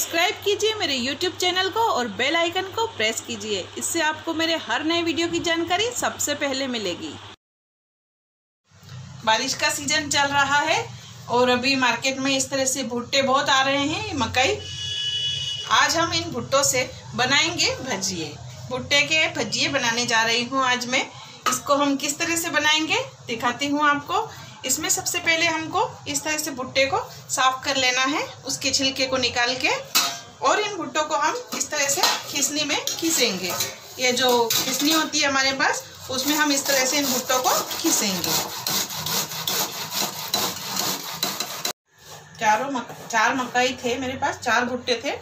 Subscribe कीजिए मेरे YouTube channel को और बेल आइकन को प्रेस कीजिए। इससे आपको मेरे हर नए वीडियो की जानकारी सबसे पहले मिलेगी। बारिश का सीज़न चल रहा है और अभी मार्केट में इस तरह से भुट्टे बहुत आ रहे हैं मकई। आज हम इन भुट्टों से बनाएँगे भजिए। भुट्टे के भजिए बनाने जा रही हूँ आज मैं। इसको हम किस तरह से बनाएँगे, दिखाती हूँ आपको। इसमें सबसे पहले हमको इस तरह से भुट्टे को साफ़ कर लेना है उसके छिलके को निकाल के और इन भुट्टों को हम इस तरह से खीसनी में खीसेंगे। ये जो खीसनी होती है हमारे पास उसमें हम इस तरह से इन भुट्टों को खीसेंगे। चारों मक, चार मकाई थे मेरे पास चार भुट्टे थे।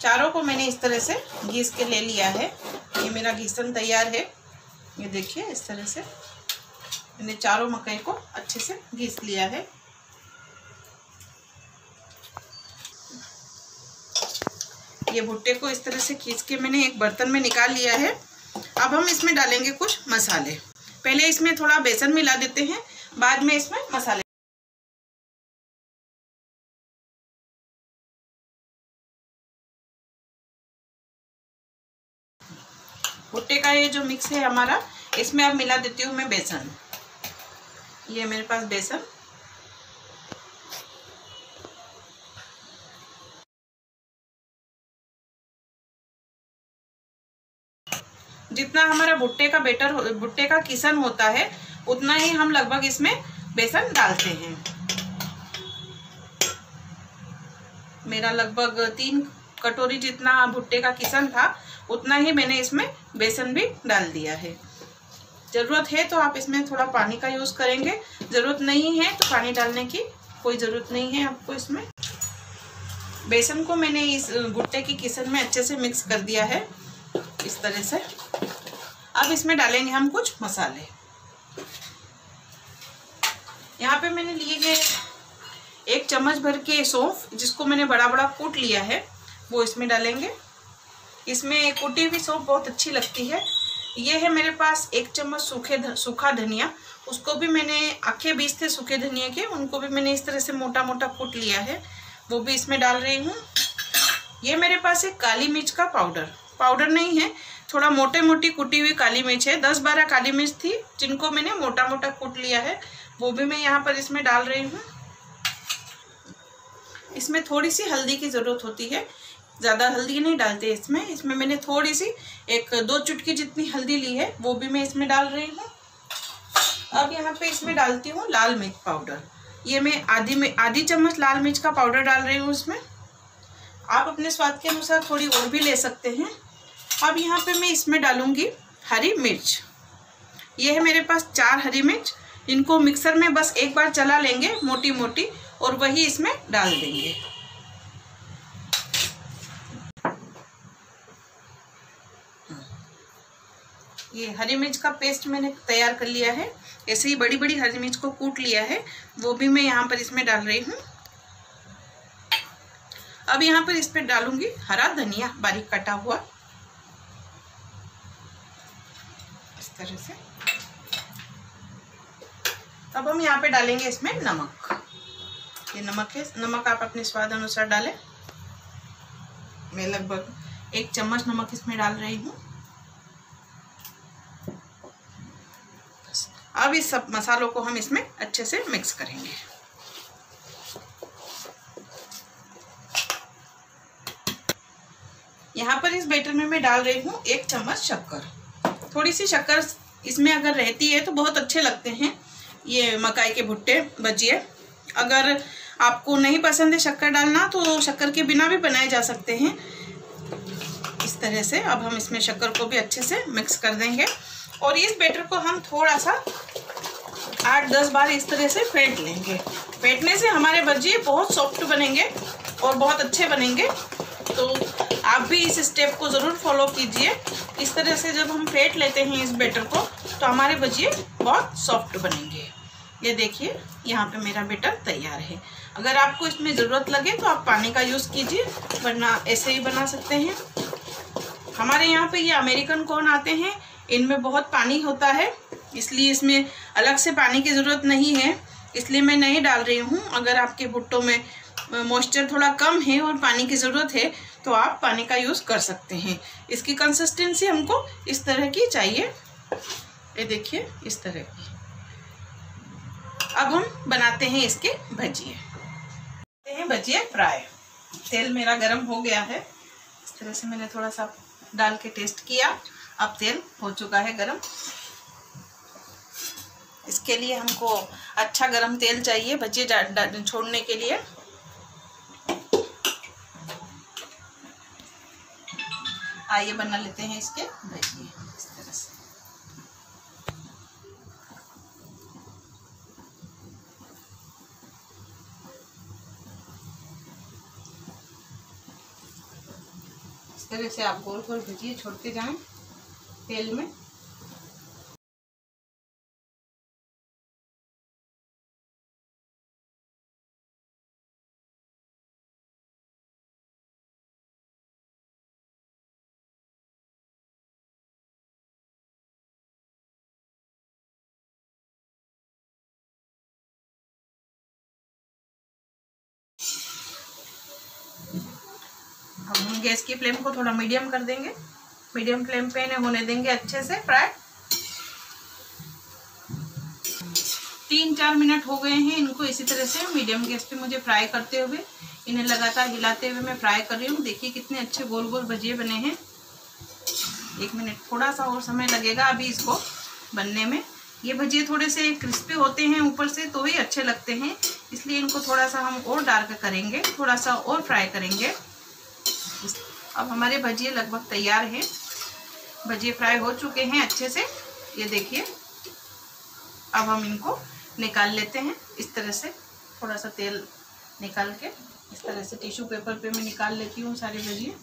चारों को मैंने इस तरह से घीस के ले लिया है। ये मेरा घीसन तैयार है। ये देखिए इस तरह से मैंने चारों मकई को अच्छे से घीस लिया है। ये भुट्टे को इस तरह से खींच के मैंने एक बर्तन में निकाल लिया है। अब हम इसमें डालेंगे कुछ मसाले। पहले इसमें थोड़ा बेसन मिला देते हैं, बाद में इसमें मसाले। भुट्टे का ये जो मिक्स है हमारा, इसमें अब मिला देती हूँ मैं बेसन। ये मेरे पास बेसन। जितना हमारा भुट्टे का बेटर भुट्टे का किसन होता है, उतना ही हम लगभग इसमें बेसन डालते हैं। मेरा लगभग तीन कटोरी जितना भुट्टे का किसन था, उतना ही मैंने इसमें बेसन भी डाल दिया है। ज़रूरत है तो आप इसमें थोड़ा पानी का यूज़ करेंगे। ज़रूरत नहीं है तो पानी डालने की कोई ज़रूरत नहीं है आपको इसमें। बेसन को मैंने इस गुट्टे की किसन में अच्छे से मिक्स कर दिया है इस तरह से। अब इसमें डालेंगे हम कुछ मसाले। यहाँ पे मैंने लिए गए एक चम्मच भर के सौंफ, जिसको मैंने बड़ा बड़ा कूट लिया है, वो इसमें डालेंगे। इसमें कूटी हुई सौंफ बहुत अच्छी लगती है। ये है मेरे पास एक चम्मच सूखे सूखा धनिया। उसको भी मैंने, आखे बीज थे सूखे धनिया के, उनको भी मैंने इस तरह से मोटा मोटा कूट लिया है। वो भी इसमें डाल रही हूँ। ये मेरे पास एक काली मिर्च का पाउडर। पाउडर नहीं है, थोड़ा मोटे मोटी कुटी हुई काली मिर्च है। दस बारह काली मिर्च थी, जिनको मैंने मोटा मोटा कूट लिया है। वो भी मैं यहाँ पर इसमें डाल रही हूँ। इसमें थोड़ी सी हल्दी की ज़रूरत होती है। ज़्यादा हल्दी नहीं डालते इसमें। इसमें मैंने थोड़ी सी, एक दो चुटकी जितनी हल्दी ली है, वो भी मैं इसमें डाल रही हूँ। अब यहाँ पे इसमें डालती हूँ लाल मिर्च पाउडर। ये मैं आधी में, आधी चम्मच लाल मिर्च का पाउडर डाल रही हूँ इसमें। आप अपने स्वाद के अनुसार थोड़ी और भी ले सकते हैं। अब यहाँ पे मैं इसमें डालूँगी हरी मिर्च। ये है मेरे पास चार हरी मिर्च। इनको मिक्सर में बस एक बार चला लेंगे मोटी मोटी और वही इसमें डाल देंगे। ये हरी मिर्च का पेस्ट मैंने तैयार कर लिया है। ऐसे ही बड़ी बड़ी हरी मिर्च को कूट लिया है। वो भी मैं यहाँ पर इसमें डाल रही हूँ। अब यहाँ पर इस पर डालूँगी हरा धनिया, बारीक कटा हुआ। इस तरह से। अब हम यहाँ पे डालेंगे इसमें नमक। ये नमक है। नमक आप अपने स्वाद अनुसार डालें। मैं लगभग एक चम्मच नमक इसमें डाल रही हूँ। अब इस सब मसालों को हम इसमें अच्छे से मिक्स करेंगे। यहाँ पर इस बेटर में मैं डाल रही हूँ एक चम्मच शक्कर। थोड़ी सी शक्कर इसमें अगर रहती है तो बहुत अच्छे लगते हैं। ये मकाई के भुट्टे बजिए अगर आपको नहीं पसंद है शक्कर डालना तो शक्कर के बिना भी बनाए जा सकते हैं। इस तरह से अब हम इसमें शक्कर को भी अच्छे से मिक्स कर देंगे। और इस बैटर को हम थोड़ा सा आठ दस बार इस तरह से फेंट लेंगे। फेंटने से हमारे भजिए बहुत सॉफ्ट बनेंगे और बहुत अच्छे बनेंगे। तो आप भी इस स्टेप को ज़रूर फॉलो कीजिए। इस तरह से जब हम फेंट लेते हैं इस बैटर को तो हमारे भजिए बहुत सॉफ्ट बनेंगे। ये देखिए, यहाँ पे मेरा बेटर तैयार है। अगर आपको इसमें ज़रूरत लगे तो आप पानी का यूज़ कीजिए, वरना ऐसे ही बना सकते हैं। हमारे यहाँ पे ये अमेरिकन कॉर्न आते हैं। इनमें बहुत पानी होता है, इसलिए इसमें अलग से पानी की ज़रूरत नहीं है। इसलिए मैं नहीं डाल रही हूँ। अगर आपके भुट्टों में मॉइस्चर थोड़ा कम है और पानी की ज़रूरत है तो आप पानी का यूज़ कर सकते हैं। इसकी कंसिस्टेंसी हमको इस तरह की चाहिए। ये देखिए, इस तरह की। अब हम बनाते हैं इसके भजिए। हैं भजिए फ्राई तेल मेरा गर्म हो गया है। इस तरह से मैंने थोड़ा सा डाल के टेस्ट किया। अब तेल हो चुका है गरम। इसके लिए हमको अच्छा गरम तेल चाहिए भजिए छोड़ने के लिए। आइए बना लेते हैं इसके। भजिए इस तरह से। से आप गोल गोल भजिए छोड़ते जाएँ। तेल में। हम गैस की फ्लेम को थोड़ा मीडियम कर देंगे। मीडियम फ्लेम पे इन्हें होने देंगे अच्छे से फ्राई। तीन चार मिनट हो गए हैं इनको इसी तरह से मीडियम गैस पे मुझे फ्राई करते हुए, इन्हें लगातार हिलाते हुए मैं फ्राई कर रही हूँ। देखिए कितने अच्छे गोल गोल भजिए बने हैं। एक मिनट थोड़ा सा और समय लगेगा अभी इसको बनने में। ये भजिए थोड़े से क्रिस्पी होते हैं ऊपर से तो ही अच्छे लगते हैं। इसलिए इनको थोड़ा सा हम और डार्क करेंगे थोड़ा सा और फ्राई करेंगे। अब हमारे भजिए लगभग तैयार हैं। भजिए फ्राई हो चुके हैं अच्छे से। ये देखिए। अब हम इनको निकाल लेते हैं इस तरह से। थोड़ा सा तेल निकाल के इस तरह से टिश्यू पेपर पे मैं निकाल लेती हूँ सारे भजिए।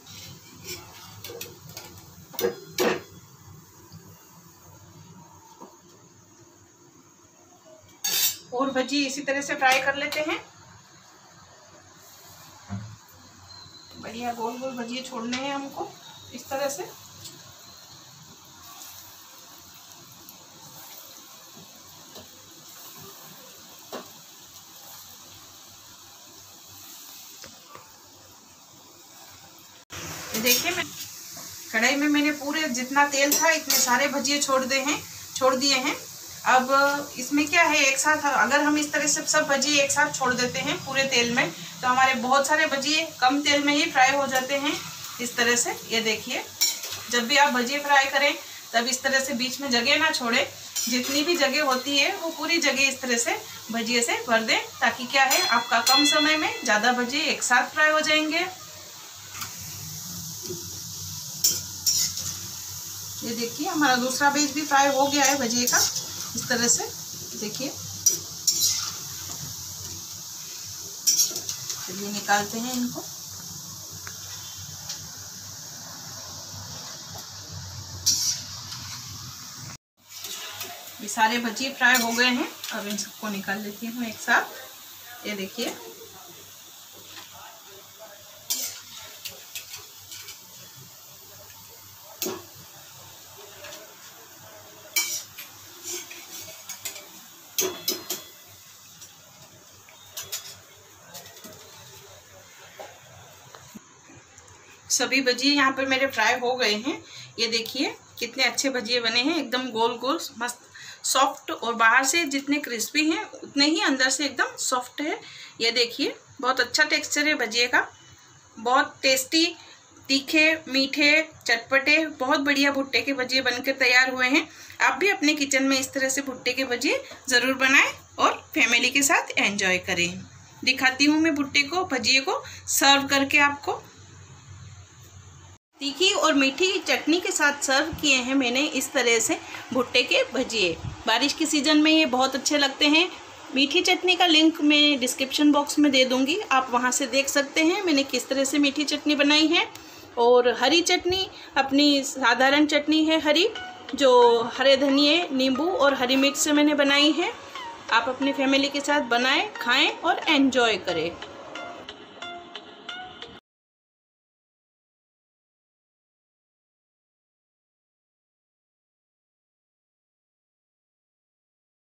और भजी इसी तरह से फ्राई कर लेते हैं। बढ़िया गोल गोल भजिए छोड़ने हैं हमको इस तरह से। देखिए, मैं कढ़ाई में मैंने पूरे जितना तेल था, इतने सारे भजिए छोड़ दे हैं, छोड़ दिए हैं। अब इसमें क्या है, एक साथ अगर हम इस तरह से सब भजिए एक साथ छोड़ देते हैं पूरे तेल में तो हमारे बहुत सारे भजिए कम तेल में ही फ्राई हो जाते हैं। इस तरह से, ये देखिए, जब भी आप भजिए फ्राई करें, तब इस तरह से बीच में जगह ना छोड़े। जितनी भी जगह होती है, वो पूरी जगह इस तरह से भजिए से भर दें, ताकि क्या है, आपका कम समय में ज़्यादा भजिए एक साथ फ्राई हो जाएँगे। ये देखिए, हमारा दूसरा बेज भी फ्राई हो गया है भजिए का। इस तरह से, देखिए। चलिए निकालते हैं इनको। ये सारे भजिए फ्राई हो गए हैं। अब इन सबको निकाल लेती हूँ एक साथ। ये देखिए। सभी भजिए यहाँ पर मेरे फ्राई हो गए हैं। ये देखिए, कितने अच्छे भजिए बने हैं, एकदम गोल गोल, मस्त सॉफ्ट और बाहर से जितने क्रिस्पी हैं, उतने ही अंदर से एकदम सॉफ्ट है। ये देखिए, बहुत अच्छा टेक्सचर है भजिए का। बहुत टेस्टी तीखे, मीठे, चटपटे, बहुत बढ़िया भुट्टे के भजिए बनकर तैयार हुए हैं। आप भी अपने किचन में इस तरह से भुट्टे के भजिए ज़रूर बनाएँ और फैमिली के साथ एंजॉय करें। दिखाती हूँ मैं भुट्टे को, भजिए को सर्व करके आपको। तीखी और मीठी चटनी के साथ सर्व किए हैं मैंने इस तरह से भुट्टे के भजिए। बारिश के सीज़न में ये बहुत अच्छे लगते हैं। मीठी चटनी का लिंक मैं डिस्क्रिप्शन बॉक्स में दे दूँगी। आप वहाँ से देख सकते हैं मैंने किस तरह से मीठी चटनी बनाई है। और हरी चटनी, अपनी साधारण चटनी है हरी, जो हरे धनिए, नींबू और हरी मिर्च से मैंने बनाई है। आप अपनी फैमिली के साथ बनाएँ, खाएँ और एंजॉय करें।